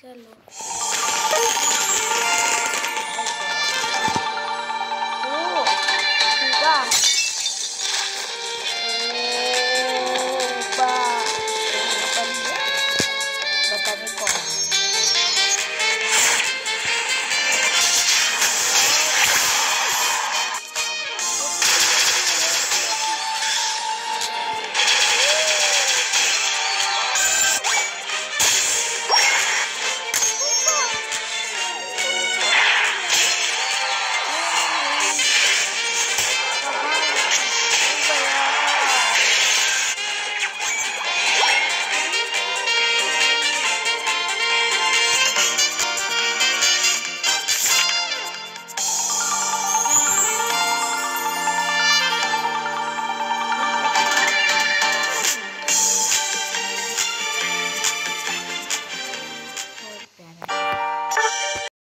चलो।